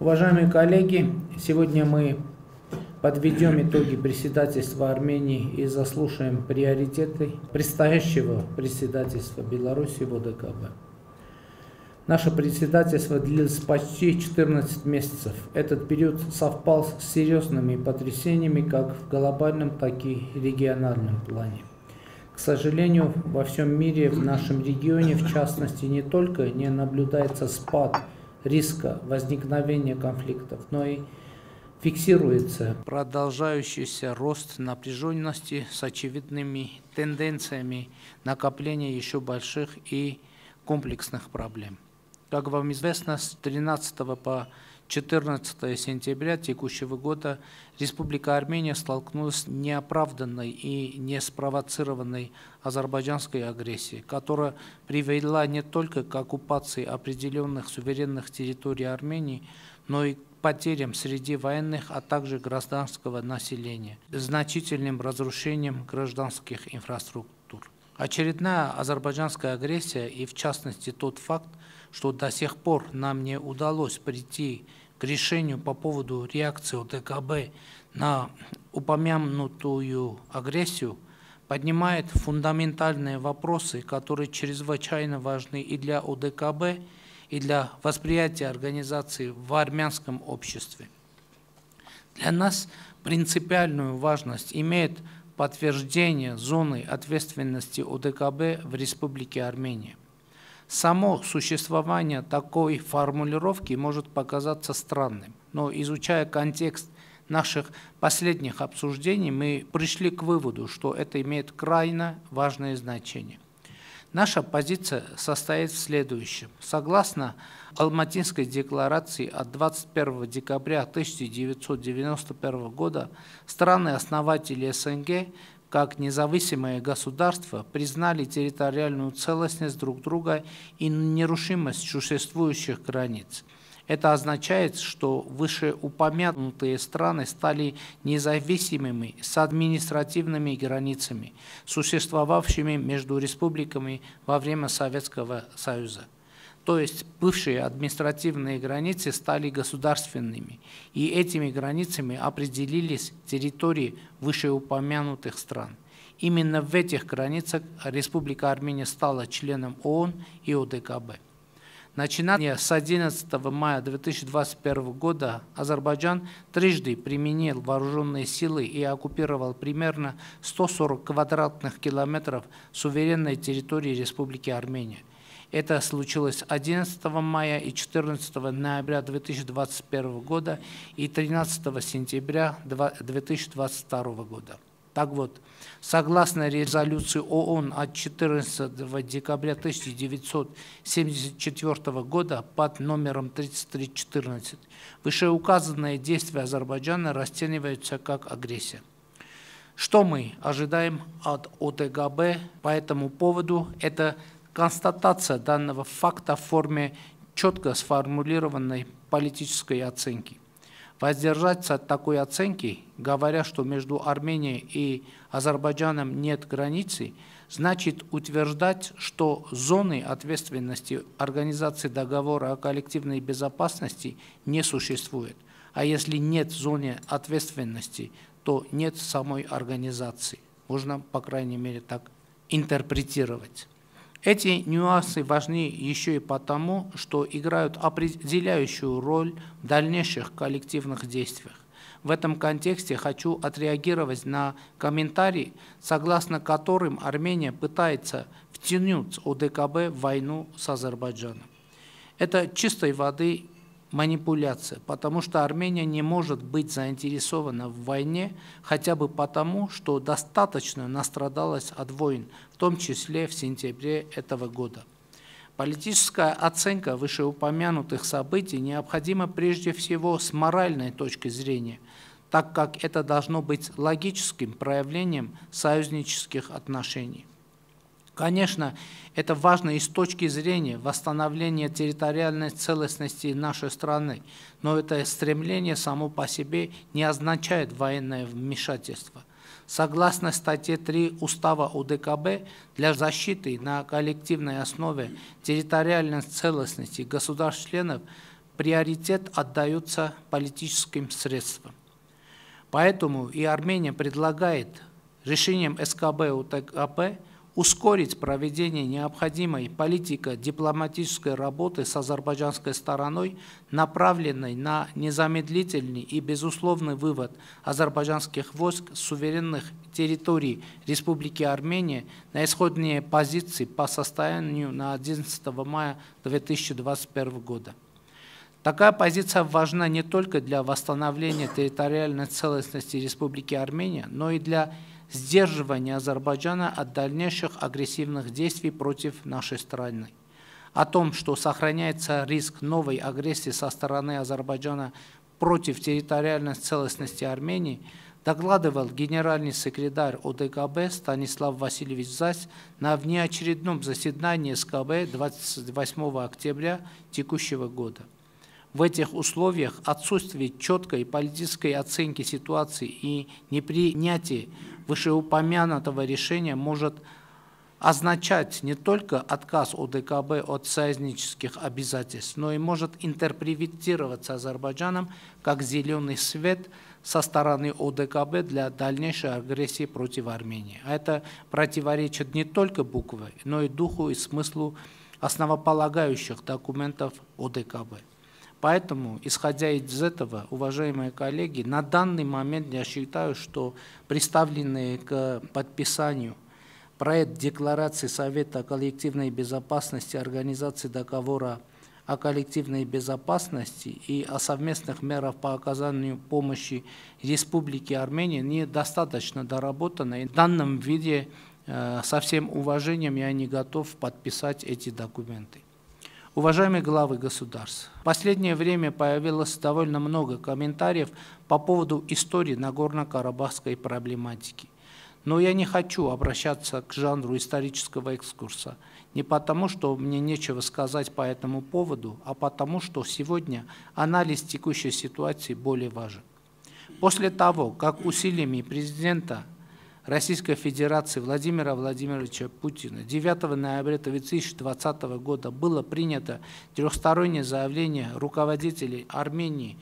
Уважаемые коллеги, сегодня мы подведем итоги председательства Армении и заслушаем приоритеты предстоящего председательства Беларуси в ОДКБ. Наше председательство длилось почти 14 месяцев. Этот период совпал с серьезными потрясениями как в глобальном, так и региональном плане. К сожалению, во всем мире, в нашем регионе, в частности, не только не наблюдается спад риска возникновения конфликтов, но и фиксируется продолжающийся рост напряженности с очевидными тенденциями накопления еще больших и комплексных проблем. Как вам известно, с 13 по 14 сентября текущего года Республика Армения столкнулась с неоправданной и неспровоцированной азербайджанской агрессией, которая привела не только к оккупации определенных суверенных территорий Армении, но и к потерям среди военных, а также гражданского населения, значительным разрушением гражданских инфраструктур. Очередная азербайджанская агрессия и в частности тот факт, что до сих пор нам не удалось прийти к решению по поводу реакции ОДКБ на упомянутую агрессию, поднимает фундаментальные вопросы, которые чрезвычайно важны и для ОДКБ, и для восприятия организации в армянском обществе. Для нас принципиальную важность имеет подтверждение зоны ответственности ОДКБ в Республике Армения. Само существование такой формулировки может показаться странным, но изучая контекст наших последних обсуждений, мы пришли к выводу, что это имеет крайне важное значение. Наша позиция состоит в следующем. Согласно Алматинской декларации от 21 декабря 1991 года, страны-основатели СНГ как независимое государство признали территориальную целостность друг друга и нерушимость существующих границ – это означает, что вышеупомянутые страны стали независимыми с административными границами, существовавшими между республиками во время Советского Союза. То есть бывшие административные границы стали государственными, и этими границами определились территории вышеупомянутых стран. Именно в этих границах Республика Армения стала членом ООН и ОДКБ. Начиная с 11 мая 2021 года Азербайджан трижды применил вооруженные силы и оккупировал примерно 140 квадратных километров суверенной территории Республики Армения. Это случилось 11 мая и 14 ноября 2021 года и 13 сентября 2022 года. Так вот, согласно резолюции ООН от 14 декабря 1974 года под номером 3314, вышеуказанные действия Азербайджана расцениваются как агрессия. Что мы ожидаем от ОТГБ по этому поводу? Это констатация данного факта в форме четко сформулированной политической оценки – Воздержаться от такой оценки, говоря, что между Арменией и Азербайджаном нет границы, значит утверждать, что зоны ответственности Организации договора о коллективной безопасности не существует. А если нет зоны ответственности, то нет самой организации. Можно, по крайней мере, так интерпретировать. Эти нюансы важны еще и потому, что играют определяющую роль в дальнейших коллективных действиях. В этом контексте хочу отреагировать на комментарий, согласно которым Армения пытается втянуть ОДКБ в войну с Азербайджаном. Это чистой воды манипуляция, потому что Армения не может быть заинтересована в войне хотя бы потому, что достаточно настрадалась от войн, в том числе в сентябре этого года. Политическая оценка вышеупомянутых событий необходима прежде всего с моральной точки зрения, так как это должно быть логическим проявлением союзнических отношений. Конечно, это важно и с точки зрения восстановления территориальной целостности нашей страны, но это стремление само по себе не означает военное вмешательство. Согласно статье 3 Устава УДКБ, для защиты на коллективной основе территориальной целостности государств-членов приоритет отдается политическим средствам. Поэтому и Армения предлагает решением СКБ УТКП ускорить проведение необходимой политико-дипломатической работы с азербайджанской стороной, направленной на незамедлительный и безусловный вывод азербайджанских войск с суверенных территорий Республики Армения на исходные позиции по состоянию на 11 мая 2021 года. Такая позиция важна не только для восстановления территориальной целостности Республики Армения, но и для сдерживания Азербайджана от дальнейших агрессивных действий против нашей страны. О том, что сохраняется риск новой агрессии со стороны Азербайджана против территориальной целостности Армении, докладывал генеральный секретарь ОДКБ Станислав Васильевич Зась на внеочередном заседании СКБ 28 октября текущего года. В этих условиях отсутствие четкой политической оценки ситуации и непринятие вышеупомянутого решения может означать не только отказ ОДКБ от союзнических обязательств, но и может интерпретироваться Азербайджаном как зеленый свет со стороны ОДКБ для дальнейшей агрессии против Армении. А это противоречит не только букве, но и духу и смыслу основополагающих документов ОДКБ. Поэтому, исходя из этого, уважаемые коллеги, на данный момент я считаю, что представленный к подписанию проект Декларации Совета о коллективной безопасности Организации договора о коллективной безопасности и о совместных мерах по оказанию помощи Республике Армения недостаточно доработано. И в данном виде э, со всем уважением я не готов подписать эти документы. Уважаемые главы государств, в последнее время появилось довольно много комментариев по поводу истории Нагорно-Карабахской проблематики. Но я не хочу обращаться к жанру исторического экскурса. Не потому, что мне нечего сказать по этому поводу, а потому, что сегодня анализ текущей ситуации более важен. После того, как усилиями президента Российской Федерации Владимира Владимировича Путина 9 ноября 2020 года было принято трехстороннее заявление руководителей Армении,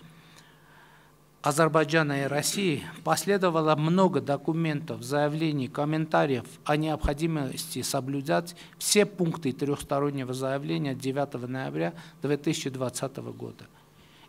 Азербайджана и России, последовало много документов, заявлений, комментариев о необходимости соблюдать все пункты трехстороннего заявления 9 ноября 2020 года.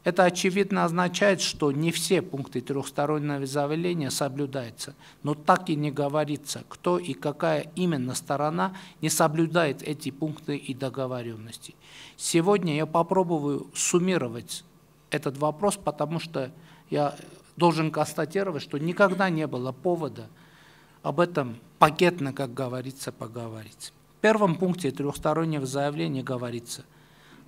Это очевидно означает, что не все пункты трехстороннего заявления соблюдаются, но так и не говорится, кто и какая именно сторона не соблюдает эти пункты и договоренности. Сегодня я попробую суммировать этот вопрос, потому что я должен констатировать, что никогда не было повода об этом пакетно, как говорится, поговорить. В первом пункте трехстороннего заявления говорится,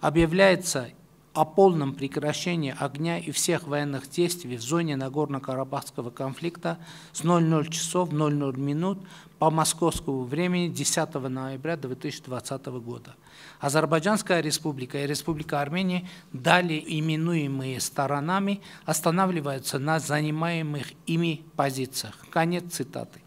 объявляется о полном прекращении огня и всех военных действий в зоне Нагорно-Карабахского конфликта с 00 часов 00 минут по московскому времени 10 ноября 2020 года. Азербайджанская республика и Республика Армения, далее именуемые сторонами, останавливаются на занимаемых ими позициях. Конец цитаты.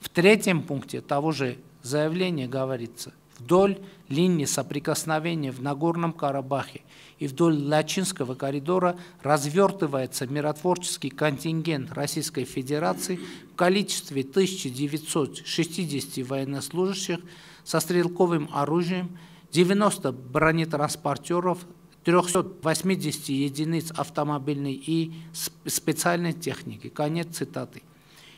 В третьем пункте того же заявления говорится – вдоль линии соприкосновения в Нагорном Карабахе и вдоль Лачинского коридора развертывается миротворческий контингент Российской Федерации в количестве 1960 военнослужащих со стрелковым оружием, 90 бронетранспортеров, 380 единиц автомобильной и специальной техники. Конец цитаты.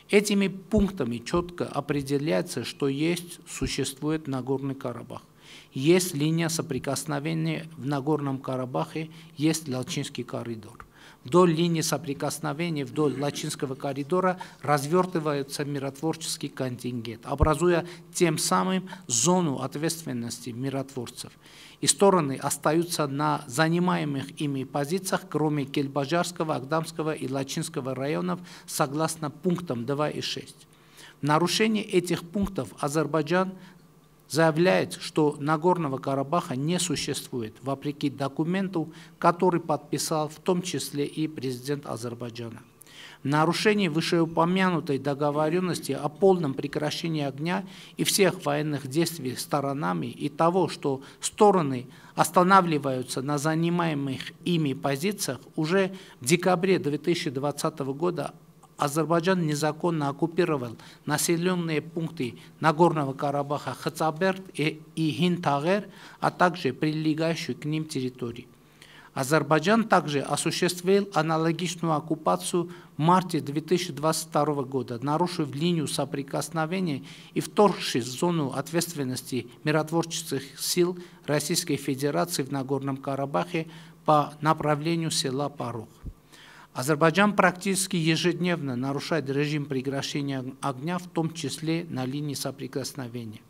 Этими пунктами четко определяется, что есть, существует Нагорный Карабах. Есть линия соприкосновения в Нагорном Карабахе, есть Лачинский коридор. Вдоль линии соприкосновения, вдоль Лачинского коридора развертывается миротворческий контингент, образуя тем самым зону ответственности миротворцев и стороны остаются на занимаемых ими позициях, кроме Кельбажарского, Агдамского и Лачинского районов, согласно пунктам 2 и 6. В нарушение этих пунктов Азербайджан заявляет, что Нагорного Карабаха не существует, вопреки документу, который подписал в том числе и президент Азербайджана. В нарушении вышеупомянутой договоренности о полном прекращении огня и всех военных действий сторонами и того, что стороны останавливаются на занимаемых ими позициях, уже в декабре 2020 года Азербайджан незаконно оккупировал населенные пункты Нагорного Карабаха Хацаберт и Хинтагер, а также прилегающую к ним территории. Азербайджан также осуществил аналогичную оккупацию в марте 2022 года, нарушив линию соприкосновения и вторгшись в зону ответственности миротворческих сил Российской Федерации в Нагорном Карабахе по направлению села Парух. Азербайджан практически ежедневно нарушает режим прекращения огня, в том числе на линии соприкосновения.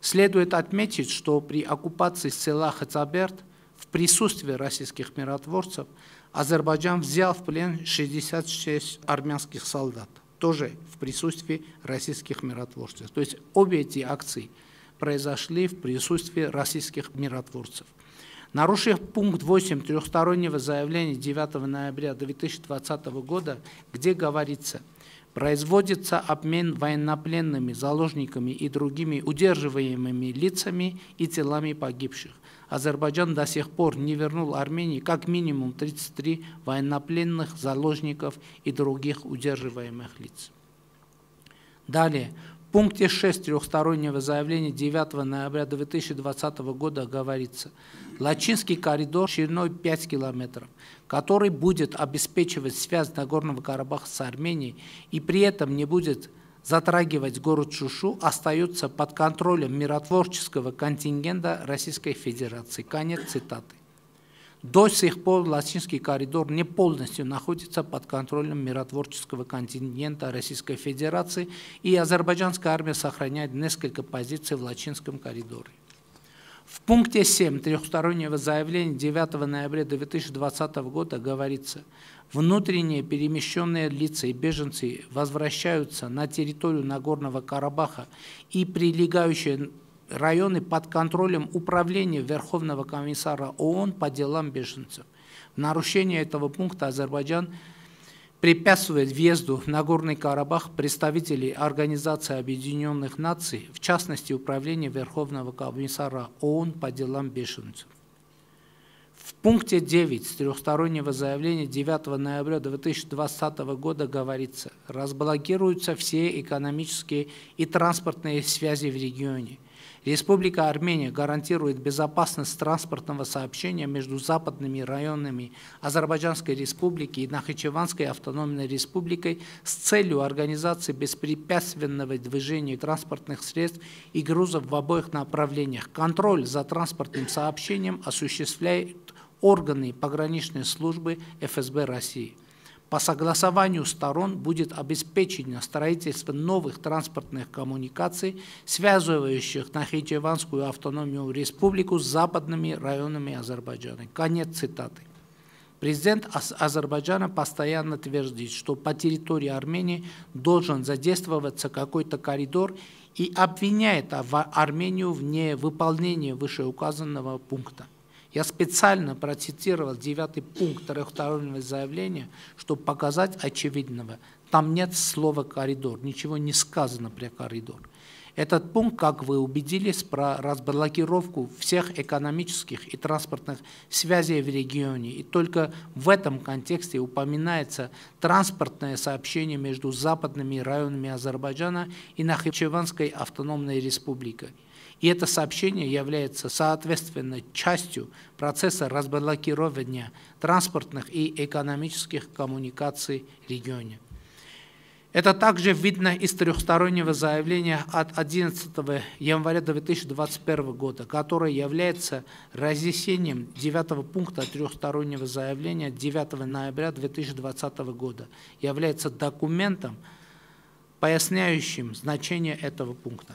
Следует отметить, что при оккупации села Хацаберт в присутствии российских миротворцев Азербайджан взял в плен 66 армянских солдат, тоже в присутствии российских миротворцев. То есть обе эти акции произошли в присутствии российских миротворцев. Нарушив пункт 8 трехстороннего заявления 9 ноября 2020 года, где говорится, производится обмен военнопленными, заложниками и другими удерживаемыми лицами и телами погибших. Азербайджан до сих пор не вернул Армении как минимум 33 военнопленных, заложников и других удерживаемых лиц. Далее, в пункте 6 трехстороннего заявления 9 ноября 2020 года говорится, Лачинский коридор шириной 5 километров, который будет обеспечивать связь Нагорного Карабаха с Арменией и при этом не будет затрагивать город Шушу, остается под контролем миротворческого контингента Российской Федерации. Конец цитаты. До сих пор Латинский коридор не полностью находится под контролем миротворческого континента Российской Федерации, и азербайджанская армия сохраняет несколько позиций в Лачинском коридоре. В пункте 7 трехстороннего заявления 9 ноября 2020 года говорится, внутренние перемещенные лица и беженцы возвращаются на территорию Нагорного Карабаха и прилегающие районы под контролем Управления Верховного комиссара ООН по делам беженцев. В нарушение этого пункта Азербайджан препятствует въезду в Нагорный Карабах представителей Организации Объединенных Наций, в частности Управления Верховного комиссара ООН по делам беженцев. В пункте 9 трехстороннего заявления 9 ноября 2020 года говорится, разблокируются все экономические и транспортные связи в регионе – Республика Армения гарантирует безопасность транспортного сообщения между западными районами Азербайджанской Республики и Нахичеванской автономной республикой с целью организации беспрепятственного движения транспортных средств и грузов в обоих направлениях. Контроль за транспортным сообщением осуществляют органы пограничной службы ФСБ России. По согласованию сторон будет обеспечено строительство новых транспортных коммуникаций, связывающих Нахичеванскую автономную республику с западными районами Азербайджана. Конец цитаты. Президент Азербайджана постоянно твердит, что по территории Армении должен задействоваться какой-то коридор и обвиняет Армению в невыполнении вышеуказанного пункта. Я специально процитировал девятый пункт трехстороннего заявления, чтобы показать очевидного. Там нет слова «коридор», ничего не сказано про коридор. Этот пункт, как вы убедились, про разблокировку всех экономических и транспортных связей в регионе. И только в этом контексте упоминается транспортное сообщение между западными районами Азербайджана и Нахичеванской автономной республикой. И это сообщение является, соответственно, частью процесса разблокирования транспортных и экономических коммуникаций в регионе. Это также видно из трехстороннего заявления от 11 января 2021 года, которое является разъяснением 9 пункта трехстороннего заявления 9 ноября 2020 года, является документом, поясняющим значение этого пункта.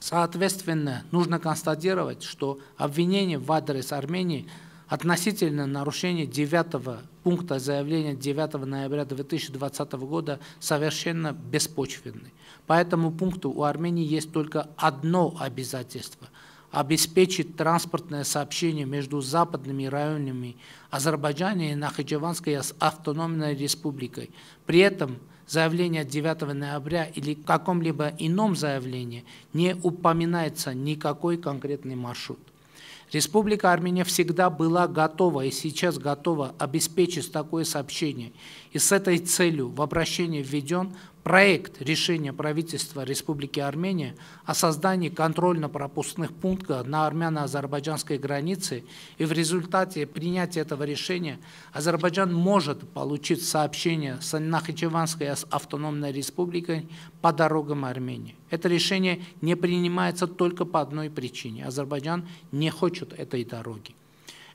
Соответственно, нужно констатировать, что обвинение в адрес Армении относительно нарушения 9 пункта заявления 9 ноября 2020 года совершенно беспочвенны. По этому пункту у Армении есть только одно обязательство – обеспечить транспортное сообщение между западными районами Азербайджана и Нахичеванской автономной республикой. При этом заявление 9 ноября или каком-либо ином заявлении не упоминается никакой конкретный маршрут. Республика Армения всегда была готова и сейчас готова обеспечить такое сообщение. И с этой целью в обращении введен проект решения правительства Республики Армения о создании контрольно-пропускных пунктов на армяно-азербайджанской границе, и в результате принятия этого решения Азербайджан может получить сообщение с Нахичеванской автономной республикой по дорогам Армении. Это решение не принимается только по одной причине. Азербайджан не хочет этой дороги.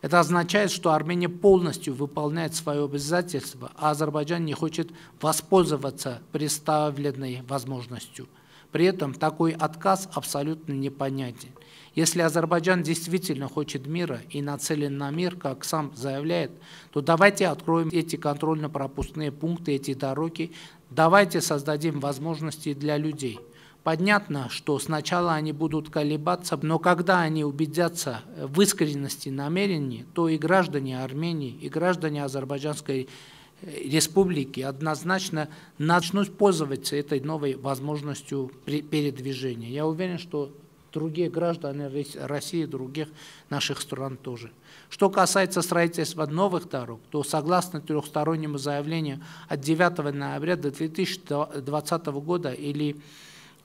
Это означает, что Армения полностью выполняет свое обязательство, а Азербайджан не хочет воспользоваться представленной возможностью. При этом такой отказ абсолютно непонятен. Если Азербайджан действительно хочет мира и нацелен на мир, как сам заявляет, то давайте откроем эти контрольно-пропускные пункты, эти дороги, давайте создадим возможности для людей – Понятно, что сначала они будут колебаться, но когда они убедятся в искренности намерений, то и граждане Армении, и граждане Азербайджанской э, республики однозначно начнут пользоваться этой новой возможностью передвижения. Я уверен, что другие граждане России, других наших стран тоже. Что касается строительства новых дорог, то согласно трехстороннему заявлению от 9 ноября до 2020 года или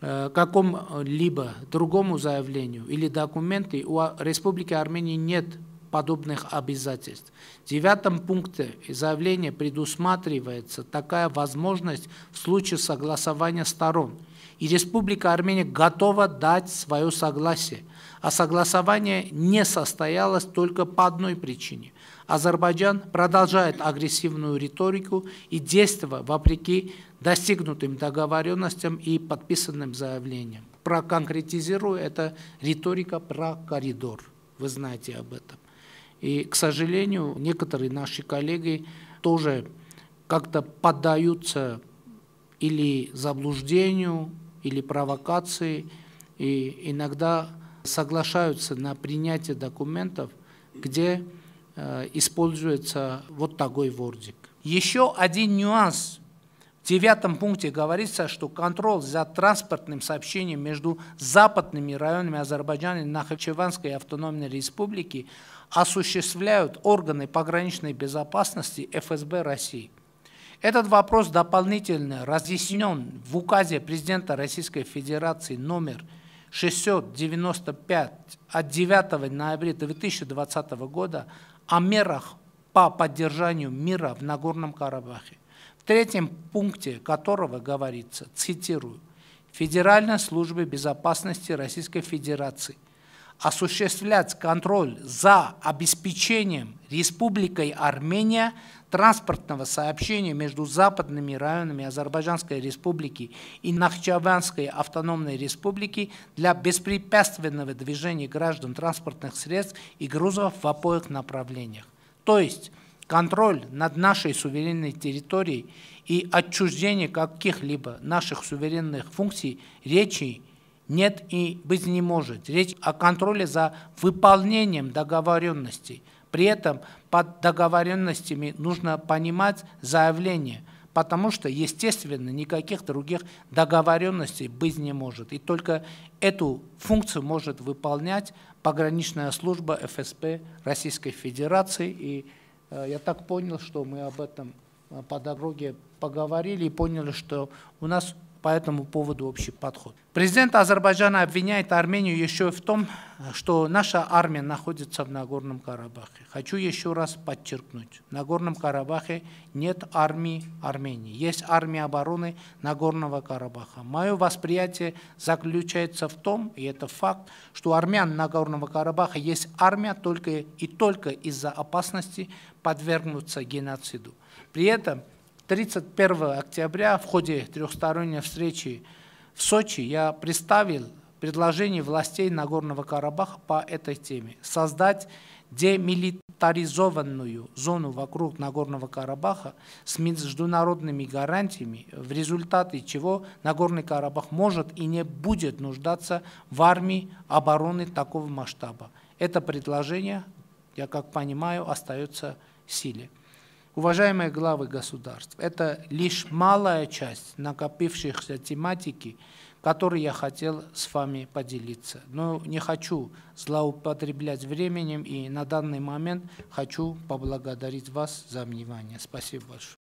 Э, какому-либо другому заявлению или документе у Республики Армении нет подобных обязательств. В девятом пункте заявления предусматривается такая возможность в случае согласования сторон. И Республика Армения готова дать свое согласие. А согласование не состоялось только по одной причине. Азербайджан продолжает агрессивную риторику и действия вопреки достигнутым договоренностям и подписанным заявлениям. Проконкретизирую, это риторика про коридор. Вы знаете об этом. И, к сожалению, некоторые наши коллеги тоже как-то поддаются или заблуждению, или провокации, и иногда соглашаются на принятие документов, где используется вот такой вордик. Еще один нюанс в девятом пункте говорится, что контроль за транспортным сообщением между западными районами Азербайджана и Нахичеванской автономной республики осуществляют органы пограничной безопасности ФСБ России. Этот вопрос дополнительно разъяснен в указе президента Российской Федерации номер 695 от 9 ноября 2020 года о мерах по поддержанию мира в Нагорном Карабахе. В третьем пункте которого говорится, цитирую, Федеральной службы безопасности Российской Федерации осуществлять контроль за обеспечением Республикой Армения транспортного сообщения между западными районами Азербайджанской Республики и Нахчеванской автономной республики для беспрепятственного движения граждан транспортных средств и грузов в обоих направлениях. То есть контроль над нашей суверенной территорией и отчуждение каких-либо наших суверенных функций речи нет и быть не может. Речь о контроле за выполнением договоренностей. При этом под договоренностями нужно понимать заявление, потому что, естественно, никаких других договоренностей быть не может. И только эту функцию может выполнять пограничная служба ФСП Российской Федерации и Э, я так понял, что мы об этом э, по дороге поговорили и поняли, что у нас по этому поводу общий подход. Президент Азербайджана обвиняет Армению еще и в том, что наша армия находится в Нагорном Карабахе. Хочу еще раз подчеркнуть, в Нагорном Карабахе нет армии Армении, есть армия обороны Нагорного Карабаха. Мое восприятие заключается в том, и это факт, что армян Нагорного Карабаха есть армия только и только из-за опасности подвергнуться геноциду. При этом 31 октября в ходе трехсторонней встречи в Сочи я представил предложение властей Нагорного Карабаха по этой теме. Создать демилитаризованную зону вокруг Нагорного Карабаха с международными гарантиями, в результате чего Нагорный Карабах может и не будет нуждаться в армии обороны такого масштаба. Это предложение, я как понимаю, остается в силе. Уважаемые главы государств, это лишь малая часть накопившихся тематики, которые я хотел с вами поделиться. Но не хочу злоупотреблять временем и на данный момент хочу поблагодарить вас за внимание. Спасибо большое.